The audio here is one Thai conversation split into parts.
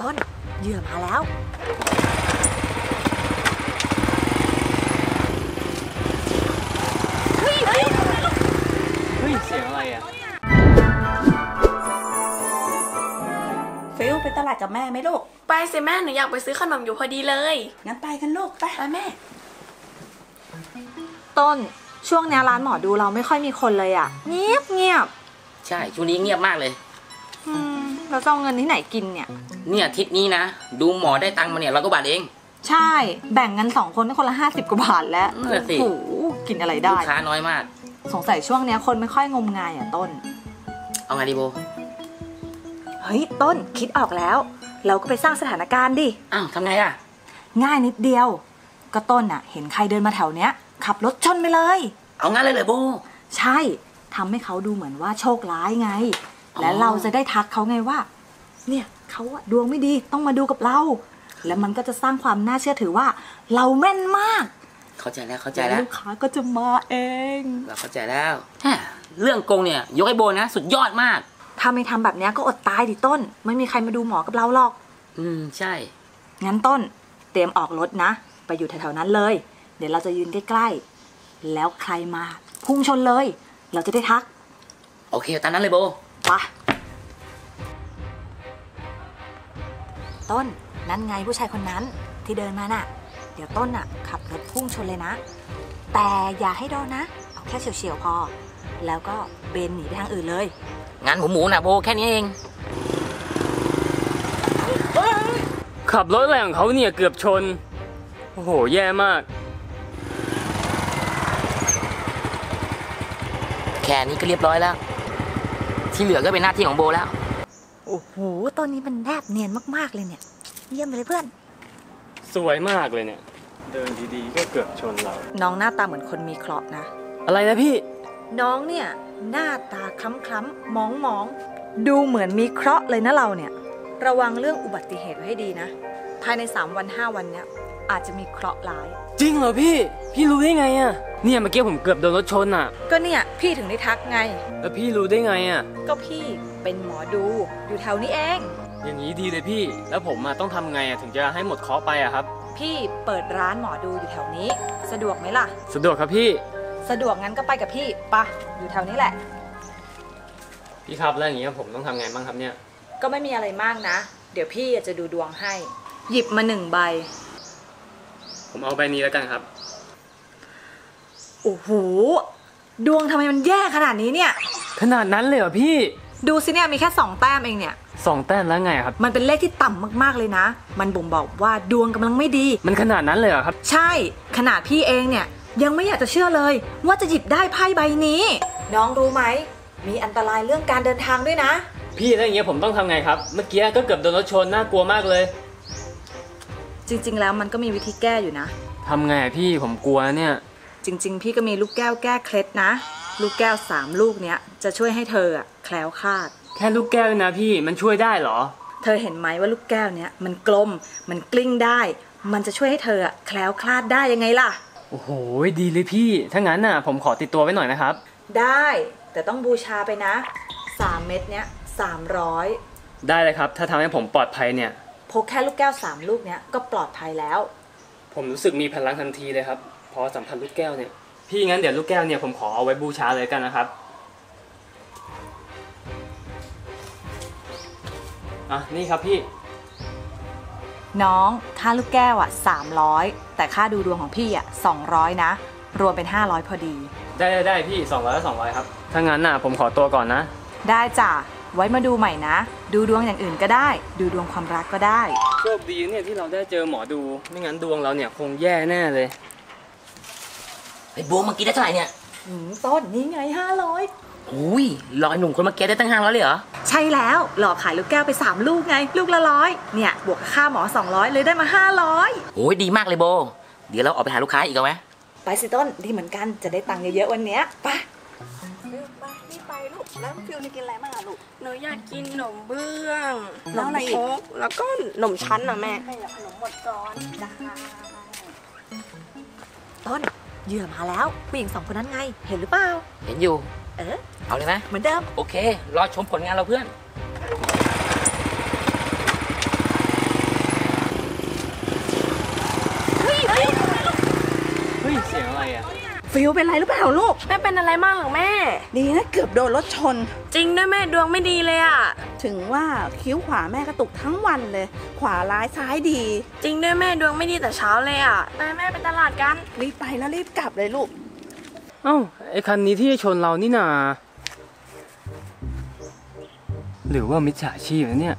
ต้นเหยื่อมาแล้วเฮ้ยเฮ้ย เสียงอะไรอะ ฟิลไปตลาดกับแม่ไหมลูก ไปสิแม่หนูอยากไปซื้อขนมอยู่พอดีเลย งั้นไปกันลูก ไปไปแม่ ต้นช่วงเนี้ยร้านหมอดูเราไม่ค่อยมีคนเลยอะเงียบเงียบใช่ช่วงนี้เงียบมากเลย เราจะเอาเงินที่ไหนกินเนี่ย เนี่ยทริปนี้นะ ดูหมอได้ตังค์มาเนี่ยเราก็บาทเอง ใช่ แบ่งกันสองคนได้คนละห้าสิบกว่าบาทแล้วนั่นน่ะสิ โอ้โหกินอะไรลูได้กค้าน้อยมาก สงสัยช่วงเนี้ยคนไม่ค่อยงมงายอะต้น เอาไงดีโบเฮ้ย ต้นคิดออกแล้ว เราก็ไปสร้างสถานการณ์ดิ อ้าวทำไงอะ ง่ายนิดเดียว ก็ต้นอะเห็นใครเดินมาแถวเนี้ย ขับรถชนไปเลย เอางั้นเลยเหรอโบ ใช่ทำให้เขาดูเหมือนว่าโชคร้ายไงอ๋อ และเราจะได้ทักเขาไงว่า เนี่ยเขาอะดวงไม่ดีต้องมาดูกับเรา แล้วมันก็จะสร้างความน่าเชื่อถือว่า เราแม่นมาก เข้าใจแล้วเข้าใจแล้วลูกค้าก็จะมาเอง เราเข้าใจแล้วแฮะเรื่องโกงเนี่ย ยกให้โบนะ สุดยอดมากถ้าไม่ทำแบบเนี้ยก็อดตายดิต้น ไม่มีใครมาดูหมอกับเราหรอก อืมใช่ งั้นต้น เตรียมออกรถนะ ไปอยู่แถวๆนั้นเลย เดี๋ยวเราจะยืนใกล้ๆ แล้วใครมา พุ่งชนเลย เราจะได้ทัก โอเคตามนั้นเลยโบ ปะต้นนั่นไงผู้ชายคนนั้นที่เดินมาน่ะ เดี๋ยวต้นน่ะ ขับรถพุ่งชนเลยนะ แต่อย่าให้โดนนะ เอาแค่เฉียวๆพอ แล้วก็เบนหนีไปทางอื่นเลย งานหมูหมูนะโบแค่นี้เอง ขับรถอะไรของเขาเนี่ยเกือบชน โอ้โห แย่มาก แค่นี้ก็เรียบร้อยแล้ว ที่เหลือก็เป็นหน้าที่ของโบแล้ว โอ้โหตอนนี้มันแนบเนียนมากๆเลยเนี่ย เยี่ยมไปเลยเพื่อน สวยมากเลยเนี่ย เดินดีๆก็เกือบชนเรา น้องหน้าตาเหมือนคนมีเคราะห์นะ อะไรนะพี่ น้องเนี่ยหน้าตาคล้ำๆมองมองๆดูเหมือนมีเคราะห์เลยนะเราเนี่ย ระวังเรื่องอุบัติเหตุไว้ให้ดีนะ ภายใน 3 วัน 5 วันเนี้ย อาจจะมีเคราะห์ร้าย จริงเหรอพี่ พี่รู้ได้ไงอะเนี่ยเมื่อกี้ผมเกือบโดนรถชนอะก็เนี่ยพี่ถึงได้ทักไง แล้วพี่รู้ได้ไงอะก็พี่เป็นหมอดูอยู่แถวนี้เอง อย่างนี้ดีเลยพี่ แล้วผมอะต้องทำไงอะถึงจะให้หมดเคราะห์ไปอะครับ พี่เปิดร้านหมอดูอยู่แถวนี้ สะดวกไหมล่ะ สะดวกครับพี่ สะดวกงั้นก็ไปกับพี่ปะอยู่แถวนี้แหละ พี่ครับแล้วอย่างนี้ผมต้องทำไงบ้างครับเนี่ย ก็ไม่มีอะไรมากนะ เดี๋ยวพี่จะดูดวงให้ หยิบมาหนึ่งใบ ผมเอาใบนี้แล้วกันครับ โอ้โห ดวงทำไมมันแย่ขนาดนี้เนี่ย ขนาดนั้นเลยเหรอพี่ดูสิเนี่ยมีแค่สองแต้มเองเนี่ย สองแต้มแล้วไงครับ มันเป็นเลขที่ต่ำมากๆเลยนะ มันบ่งบอกว่าดวงกำลังไม่ดี มันขนาดนั้นเลยเหรอครับ ใช่ขนาดพี่เองเนี่ยยังไม่อยากจะเชื่อเลย ว่าจะหยิบได้ไพ่ใบนี้ น้องรู้ไหม มีอันตรายเรื่องการเดินทางด้วยนะ พี่แล้วอย่างเงี้ยผมต้องทำไงครับ เมื่อกี้ก็เกือบโดนรถชนน่ากลัวมากเลย จริง ๆ แล้วมันก็มีวิธีแก้อยู่นะ ทำไงอะพี่ผมกลัวเนี่ย จริง ๆ พี่ก็มีลูกแก้วแก้เคล็ดนะ ลูกแก้วสามลูกเนี้ยจะช่วยให้เธออะแคล้วคลาด แค่ลูกแก้วนะพี่มันช่วยได้เหรอ เธอเห็นไหมว่าลูกแก้วเนี้ยมันกลม มันกลิ้งได้ มันจะช่วยให้เธออะแคล้วคลาดได้ยังไงล่ะ โอ้โหดีเลยพี่ ถ้างั้นน่ะผมขอติดตัวไว้หน่อยนะครับ ได้แต่ต้องบูชาไปนะ3เม็ดเนี้ย300ได้เลยครับ ถ้าทำให้ผมปลอดภัยเนี่ย พกแค่ลูกแก้ว3ลูกเนี้ยก็ปลอดภัยแล้ว ผมรู้สึกมีพลังทันทีเลยครับ พอสัมผัสลูกแก้วเนี่ย พี่งั้นเดี๋ยวลูกแก้วเนี่ยผมขอเอาไว้บูชาเลยกันนะครับ อะ นี่ครับพี่ น้องค่าลูกแก้วอะ300 แต่ค่าดูดวงของพี่อะ200 นะ รวมเป็น 500 พอดี ได้ได้ได้พี่200แล้ว200ครับ ถ้างั้นน่ะผมขอตัวก่อนนะ ได้จ้ะ ไว้มาดูใหม่นะ ดูดวงอย่างอื่นก็ได้ ดูดวงความรักก็ได้ โชคดีเนี่ยที่เราได้เจอหมอดู ไม่งั้นดวงเราเนี่ยคงแย่แน่เลยไอ้โบเมื่อกี้ได้เท่าไหร่เนี่ยหืมต้นนี่ไง 500 อุ้ยรอยหนุ่มคนเมื่อกี้ได้ตั้งห้าร้อยเลยเหรอ ใช่แล้วหลอกขายลูกแก้วไป 3 ลูกไง ลูกละร้อยเนี่ย บวกกับค่าหมอ 200 เลยได้มา 500 โอ้ยดีมากเลยโบ เดี๋ยวเราออกไปหาลูกค้าอีกเอาไหมไปสิต้นดีเหมือนกันจะได้ตังค์เยอะๆวันเนี้ยไป ไปรีไปลูก แล้วฟิวนี่กินอะไรบ้างลูก หนูอยากกินขนมเบื้องขนมครกแล้วก็ขนมชั้นนะแม่ไม่อยาขนมหมดก่อนจ้าต้นเหยื่อมาแล้วผู้หญิงสองคนนั้นไง เห็นหรือเปล่า เห็นอยู่ เออ เอาเลยไหมเหมือนเดิม โอเค รอชมผลงานเราเพื่อนเฮ้ยเสียงอะไรอะ ฟิวเป็นไรหรือเปล่าลูกแม่เป็นอะไรมากหรอแม่ ดีนะเกือบโดนรถชน จริงด้วยแม่ดวงไม่ดีเลยอะถึงว่าคิ้วขวาแม่กระตุกทั้งวันเลย ขวาร้ายซ้ายดี จริงด้วยแม่ดวงไม่ดีแต่เช้าเลยอะแม่แม่ไปตลาดกันรีบไปแล้วรีบกลับเลยลูกเอ้าไอคันนี้ที่จะชนเรานี่นาหรือว่ามิจฉาชีพนะเนี่ย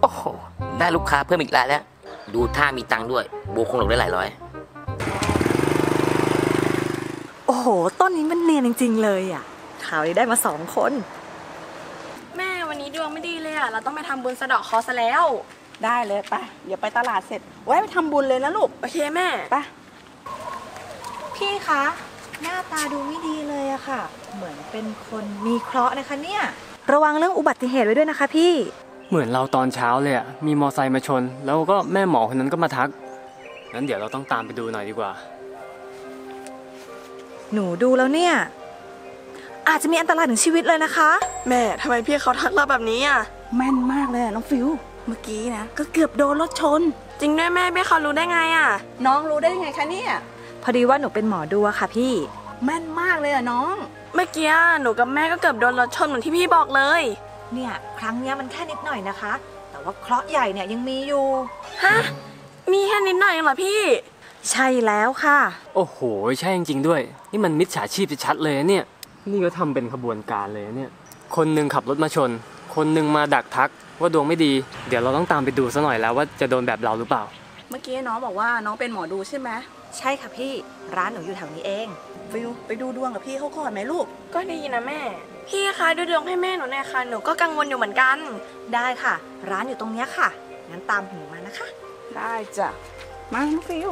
โอ้โหได้ลูกค้าเพิ่มอีกรายแล้ว ดูท่ามีตังค์ด้วยโบคงหลอกได้หลายร้อย โอ้โห ต้นนี้มันเนียนจริง ๆ เลยอะข่าวนี้ได้มาสองคน แม่วันนี้ดวงไม่ดีเลยอะเราต้องไปทำบุญสะเดาะเคอซะแล้ว ได้เลยไปเดี๋ยวไปตลาดเสร็จแวะไปทำบุญเลยนะลูกโอเคแม่ ไปพี่คะ หน้าตาดูไม่ดีเลยอะค่ะ เหมือนเป็นคนมีเคราะห์นะคะเนี่ย ระวังเรื่องอุบัติเหตุไว้ด้วยนะคะพี่ เหมือนเราตอนเช้าเลยอะมีมอไซค์มาชน แล้วก็แม่หมอคนนั้นก็มาทัก งั้นเดี๋ยวเราต้องตามไปดูหน่อยดีกว่า หนูดูแล้วเนี่ย อาจจะมีอันตรายถึงชีวิตเลยนะคะ แม่ทำไมพี่เขาทักเราแบบนี้อะแม่นมากเลยอะน้องฟิว เมื่อกี้นะ ก็เกือบโดนรถชน จริงด้วยแม่พี่เขารู้ได้ไงอะน้องรู้ได้ยังไงคะเนี่ย พอดีว่าหนูเป็นหมอดูอะค่ะพี่ แม่นมากเลยอะน้อง เมื่อกี้หนูกับแม่ก็เกือบโดนรถชนเหมือนที่พี่บอกเลย เนี่ยครั้งเนี้ยมันแค่นิดหน่อยนะคะ แต่ว่าเคราะห์ใหญ่เนี่ยยังมีอยู่ ฮะ มีแค่นิดหน่อยเองเหรอพี่ ใช่แล้วค่ะ โอ้โห ใช่จริงๆด้วย นี่มันมิจฉาชีพชัดๆเลยนะเนี่ย นี่ก็ทำเป็นขบวนการเลยนะเนี่ย คนหนึ่งขับรถมาชน คนหนึ่งมาดักทักว่าดวงไม่ดี เดี๋ยวเราต้องตามไปดูซะหน่อยแล้วว่าจะโดนแบบเราหรือเปล่า เมื่อกี้น้องบอกว่าน้องเป็นหมอดูใช่ไหม ใช่ค่ะพี่ร้านหนูอยู่แถวนี้เอง ฟิวไปดูดวงกับพี่เขาก่อนไหมลูก ก็ดีนะแม่ พี่คะดูดวงให้แม่หนูหน่อยค่ะ หนูก็กังวลอยู่เหมือนกัน ได้ค่ะ ร้านอยู่ตรงเนี้ยค่ะ งั้นตามหนูมานะคะ ได้จ้ะ มาน้องฟิว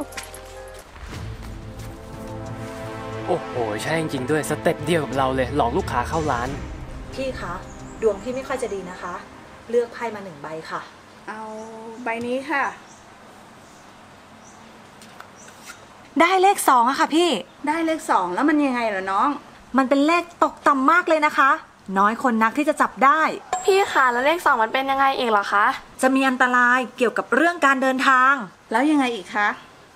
โอ้โห ใช่จริงๆด้วยสเต็ปเดียวกับเราเลย หลอกลูกค้าเข้าร้าน พี่คะดวงพี่ไม่ค่อยจะดีนะคะ เลือกไพ่มาหนึ่งใบค่ะ เอาใบนี้ค่ะ ได้เลขสองอะค่ะพี่ ได้เลขสองแล้วมันยังไงเหรอน้อง มันเป็นเลขตกต่ำมากเลยนะคะ น้อยคนนักที่จะจับได้ พี่คะแล้วเลขสองมันเป็นยังไงเองเหรอคะ จะมีอันตรายเกี่ยวกับเรื่องการเดินทาง แล้วยังไงอีกคะ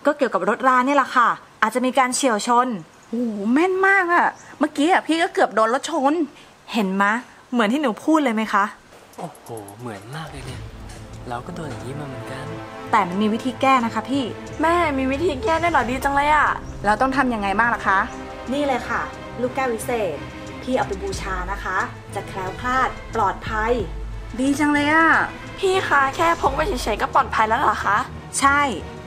ก็เกี่ยวกับรถราเนี่ยแหละค่ะ อาจจะมีการเฉียวชนโอ้โหแม่นมากอะเมื่อกี้อะพี่ก็เกือบโดนรถชน เห็นมะ เหมือนที่หนูพูดเลยไหมคะ โอ้โห เหมือนมากเลยเนี่ย เราก็โดนอย่างนี้มาเหมือนกัน แต่มันมีวิธีแก้นะคะพี่ แม่มีวิธีแก้ได้วยเหรอดีจังเลยอะเราต้องทำยังไงบ้างล่ะคะ นี่เลยค่ะ ลูกแก้ววิเศษ พี่เอาไปบูชานะคะ จะแคล้วคลาดปลอดภัย ดีจังเลยอะพี่คะแค่พกไปเฉยๆก็ปลอดภัยแล้วเหรอคะ ใช่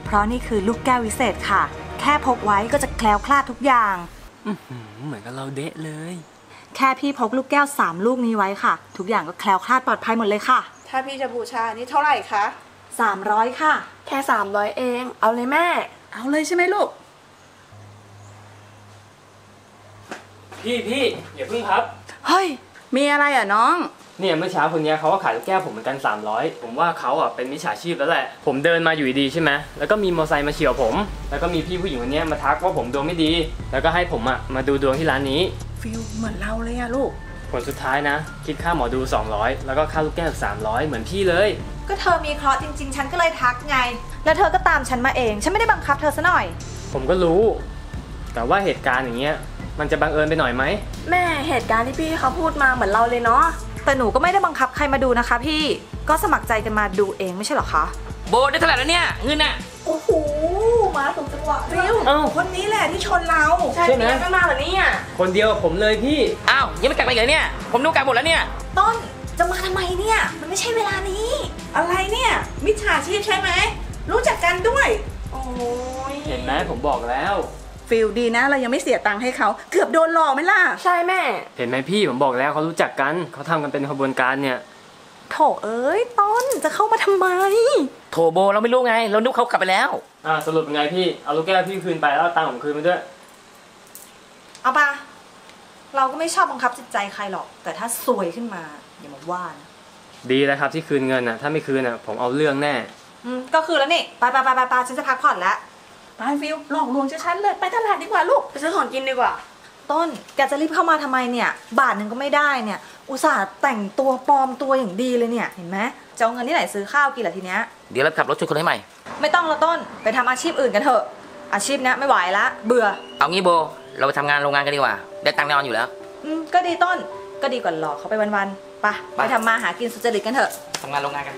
เพราะนี่คือลูกแก้ววิเศษค่ะ แค่พกไว้ก็จะแคล้วคลาดทุกอย่าง อื้อหือเหมือนกับเราเดะเลย แค่พี่พกลูกแก้ว3ลูกนี้ไว้ค่ะ ทุกอย่างก็แคล้วคลาดปลอดภัยหมดเลยค่ะ ถ้าพี่จะบูชานี่เท่าไหร่คะ 300 ค่ะ แค่ 300 เอง เอาเลยแม่ เอาเลยใช่ไหมลูก พี่พี่อย่าเพิ่งครับ เฮ้ย มีอะไรอะน้อง เนี่ยเมื่อเช้าคนเนี้ยเขาก็ขายลูกแก้วผมเหมือนกัน 300 ผมว่าเขาอะเป็นมิจฉาชีพแล้วแหละ ผมเดินมาอยู่ดีๆใช่ไหมแล้วก็มีมอเตอร์ไซค์มาเฉี่ยวผม แล้วก็มีพี่ผู้หญิงคนเนี้ยมาทักว่าผมดวงไม่ดี แล้วก็ให้ผมอะมาดูดวงที่ร้านนี้ ฟิลเหมือนเราเลยอะลูก ผลสุดท้ายนะ คิดค่าหมอดู 200 แล้วก็ค่าลูกแก้วอีก300 เหมือนพี่เลย ก็เธอมีเคราะห์จริง ๆ ฉันก็เลยทักไง แล้วเธอก็ตามฉันมาเอง ฉันไม่ได้บังคับเธอซะหน่อย ผมก็รู้ แต่ว่าเหตุการณ์อย่างเงี้ยมันจะบังเอิญไปหน่อยไหมแม่เหตุการณ์ที่พี่เขาพูดมาเหมือนเราเลยเนาะ แต่หนูก็ไม่ได้บังคับใครมาดูนะคะ พี่ ก็สมัครใจกันมาดูเองไม่ใช่เหรอคะ โบได้เท่าไหร่แล้วเนี่ย เงินอะโอ้โห มาถูกจังหวะฟิลเอ้า คนนี้แหละที่ชนเรา ใช่ใช่ไหมพี่ไม่มาเหรอเนี่ยคนเดียวกับผมเลยพี่ อ้าวยังไม่กลับมาอีกเหรอเนี่ย ผมดูกลับหมดแล้วเนี่ย ต้นจะมาทำไมเนี่ย มันไม่ใช่เวลานี้ อะไรเนี่ย มิจฉาชีพใช่ไหม รู้จักกันด้วย โอ้ยเห็นไหมผมบอกแล้ว ฟิลดีนะ เรายังไม่เสียตังค์ให้เขา เกือบโดนหลอกไหมล่ะ ใช่แม่ เห็นไหมพี่ผมบอกแล้วเขารู้จักกันเขาทำกันเป็นขบวนการเนี่ย โถเอ้ย ต้นจะเข้ามาทำไมโถโบเราไม่รู้ไง เรานึกเขากลับไปแล้ว อ่าสรุปเป็นไงพี่ เอาลูกแก้วพี่คืนไปแล้วเอาตังค์ผมคืนมาด้วย เอาปะเราก็ไม่ชอบบังคับจิตใจใครหรอก แต่ถ้าซวยขึ้นมาอย่ามาว่านะดีแล้วครับที่คืนเงินอะ ถ้าไม่คืนอะ ผมเอาเรื่องแน่ อืมก็คือแล้วนี่ไปไปไปไปไปฉันจะพักผ่อนแล้วไปฟิลหลอกลวงชัดๆเลยไปตลาดดีกว่าลูก ไปซื้อของกินดีกว่าไต้นแกจะรีบเข้ามาทำไมเนี่ย บาทหนึ่งก็ไม่ได้เนี่ย อุตส่าห์แต่งตัวปลอมตัวอย่างดีเลยเนี่ย เห็นไหมจะเอาเงินที่ไหนซื้อข้าวกินล่ะทีเนี้ย เดี๋ยวเราขับรถชนคนให้ใหม่ ไม่ต้องละต้นไปทำอาชีพอื่นกันเถอะ อาชีพเนี้ยไม่ไหวละเบื่อ เอางี้โบ เราไปทำงานโรงงานกันดีกว่า ได้ตังค์แน่นอนอยู่แล้ว อืมก็ดีต้นก็ดีกว่าหลอกเขาไปวันๆไปไปไป ทำมาหากินสุจริตกันเถอะ ทำงานโรงงานกัน